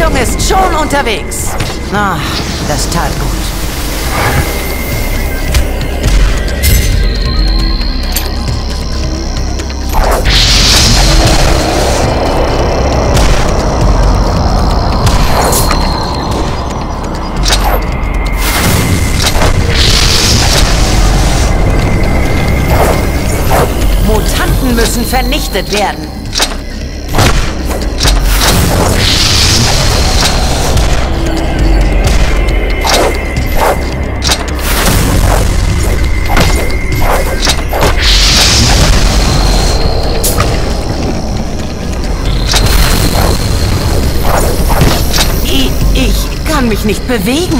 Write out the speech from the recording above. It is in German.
Rettung ist schon unterwegs. Ah, das tat gut. Mutanten müssen vernichtet werden. Kann mich nicht bewegen.